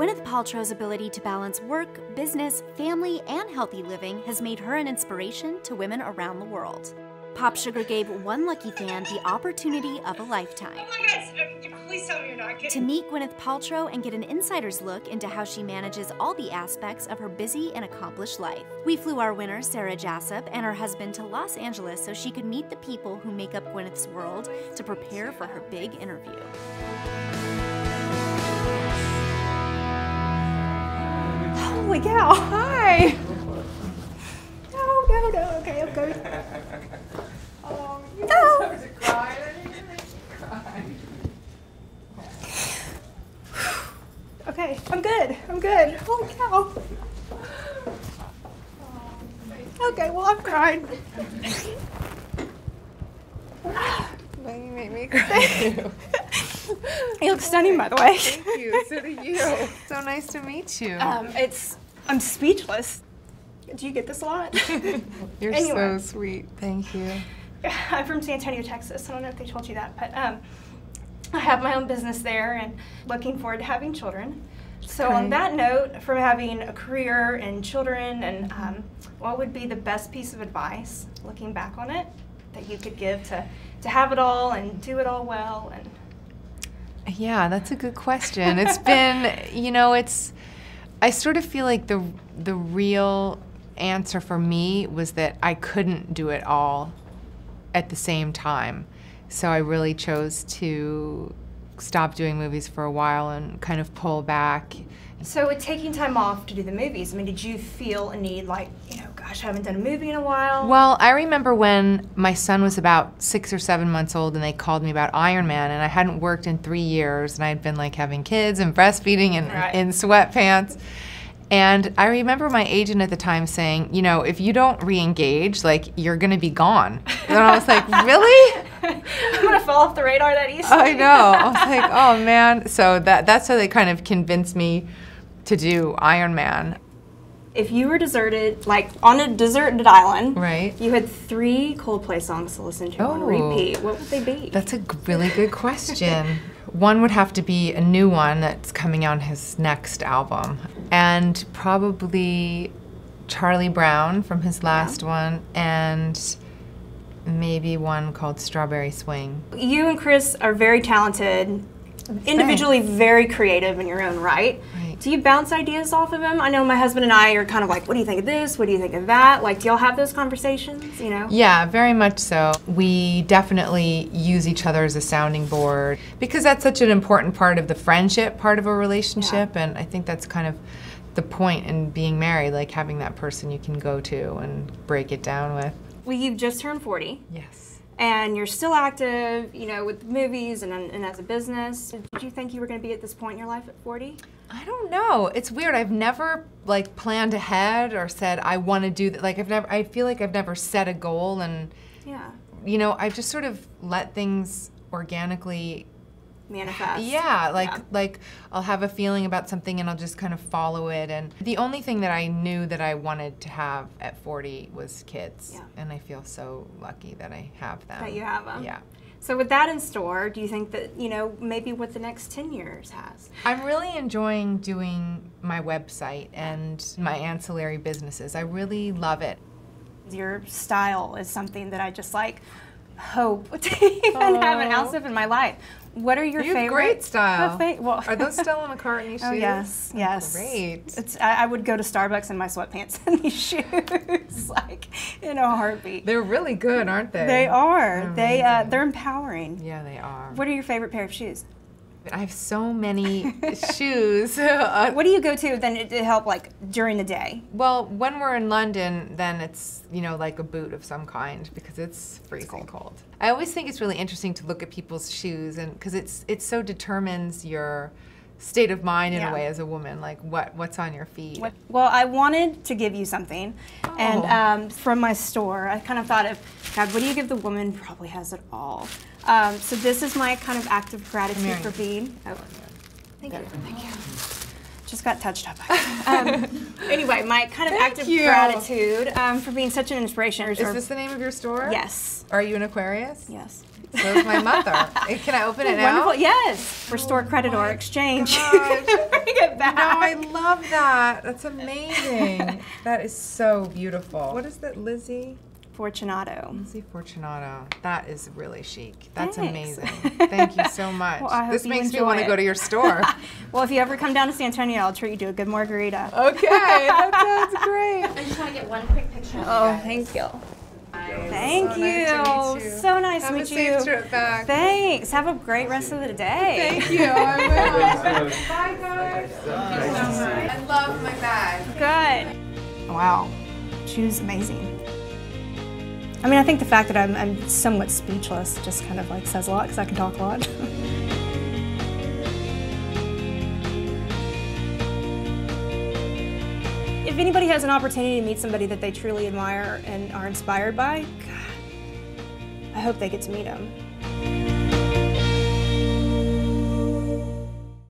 Gwyneth Paltrow's ability to balance work, business, family, and healthy living has made her an inspiration to women around the world. Pop Sugar gave one lucky fan the opportunity of a lifetime. Oh my god, uh, please tell me you're not kidding. To meet Gwyneth Paltrow and get an insider's look into how she manages all the aspects of her busy and accomplished life. We flew our winner, Sarah Jassop, and her husband to Los Angeles so she could meet the people who make up Gwyneth's world to prepare for her big interview. Holy cow, hi! No, no, no, okay, I'm. Oh, you No. started to. I didn't even cry. Okay, I'm good, I'm good. Holy cow. Okay, well, I'm crying. Well, you made me cry too. You look stunning, by the way. Thank you. So do you. So nice to meet you. Um, it's, I'm speechless. Do you get this a lot? You're anyway. so sweet. Thank you. I'm from San Antonio, Texas. I don't know if they told you that, but um, I have my own business there and looking forward to having children. So, on that note, from having a career and children, and um, what would be the best piece of advice, looking back on it, that you could give to, to have it all and do it all well? And Yeah, that's a good question. It's been, you know, it's I sort of feel like the the real answer for me was that I couldn't do it all at the same time. So I really chose to stop doing movies for a while and kind of pull back. so, with taking time off to do the movies, I mean, did you feel a need, like, you know, gosh, I haven't done a movie in a while? Well, I remember when my son was about six or seven months old and they called me about Iron Man, and I hadn't worked in three years, and I had been like having kids and breastfeeding and Right. in sweatpants. And I remember my agent at the time saying, you know, if you don't re engage, like, you're going to be gone. And I was like, really? I'm gonna fall off the radar that easily. I know. I was like, oh man. So that that's how they kind of convinced me to do Iron Man. If you were deserted, like on a deserted island, Right. You had three Coldplay songs to listen to on Oh. repeat. What would they be? That's a really good question. one would have to be a new one that's coming out on his next album, and probably Charlie Brown from his last one, and maybe one called Strawberry Swing. you and Chris are very talented, individually very creative in your own right. Right. Do you bounce ideas off of him? I know my husband and I are kind of like, what do you think of this? What do you think of that? Like, do y'all have those conversations? You know? Yeah, very much so. We definitely use each other as a sounding board because that's such an important part of the friendship part of a relationship, and I think that's kind of the point in being married, like having that person you can go to and break it down with. Well, you've just turned 40. Yes. And you're still active, you know, with movies and, and as a business. Did you think you were going to be at this point in your life at 40? I don't know. It's weird. I've never like planned ahead or said I want to do that. Like I've never. I feel like I've never set a goal, and Yeah. you know, I've just sort of let things organically. Manifest. Yeah, like Yeah. like I'll have a feeling about something and I'll just kind of follow it. And the only thing that I knew that I wanted to have at 40 was kids, Yeah. and I feel so lucky that I have them. That you have them. Yeah. So with that in store, do you think that, you know, maybe what the next 10 years has? I'm really enjoying doing my website and my ancillary businesses. I really love it. Your style is something that I just like hope to even have an ounce of in my life. What are your You favorite? great style. Fa- well, Are those Stella McCartney shoes? Oh yes, yes. Great. It's I, I would go to Starbucks in my sweatpants and these shoes, like in a heartbeat. They're really good, aren't they? They are. They uh, they're empowering. Yeah, they are. What are your favorite pair of shoes? I have so many shoes. Uh, What do you go to then to help like during the day? well, when we're in London, then it's, you know, like a boot of some kind because it's freezing cold. I always think it's really interesting to look at people's shoes and because it's it so determines your state of mind in Yeah. a way as a woman, like what what's on your feet. What- Well, I wanted to give you something, and Oh. um, from my store, I kind of thought of, God, what do you give the woman? Probably has it all. Um, so this is my kind of act of gratitude for being. Oh, thank you. Thank you. Just got touched up. um, anyway, my kind of act of you. gratitude um, for being such an inspiration. Is this the name of your store? Yes. Are you an Aquarius? Yes. So is my mother. Can I open it now? Wonderful. Yes. Restore credit or exchange. gosh. bring it back. No, I love that. That's amazing. that is so beautiful. What is that, Lizzie? Fortunato. Lizzie Fortunato. That is really chic. That's Thanks. amazing. Thank you so much. Well, I hope this you makes me enjoy want to go to your store. Well, if you ever come down to San Antonio, I'll treat you to a good margarita. okay, that sounds great. I just want to get one quick picture. Oh, thank you. Thank So you. nice to meet you. So nice Have to a meet safe you. trip back. Thanks. Have a great rest of the day. Thank you. I will. Bye, guys. Thank you so much. I love my bag. Good. Wow. She was amazing. I mean, I think the fact that I'm, I'm somewhat speechless just kind of like says a lot because I can talk a lot. if anybody has an opportunity to meet somebody that they truly admire and are inspired by, God, I hope they get to meet them.